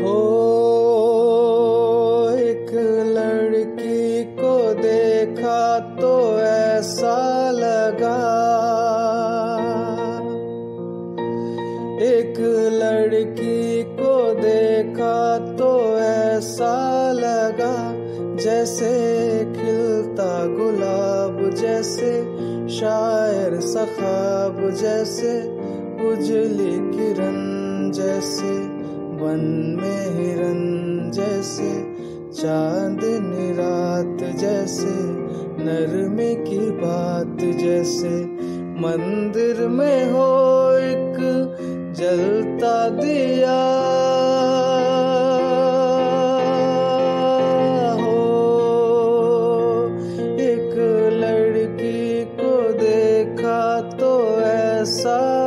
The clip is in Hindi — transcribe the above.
हो एक लड़की को देखा तो ऐसा लगा। एक लड़की को देखा तो ऐसा लगा, जैसे खिलता गुलाब, जैसे शायर सखाब, जैसे उजली किरण, जैसे वन में हिरन जैसे, चाँद निरात जैसे, नरमी की बात जैसे। मंदिर में हो एक जलता दिया। हो एक लड़की को देखा तो ऐसा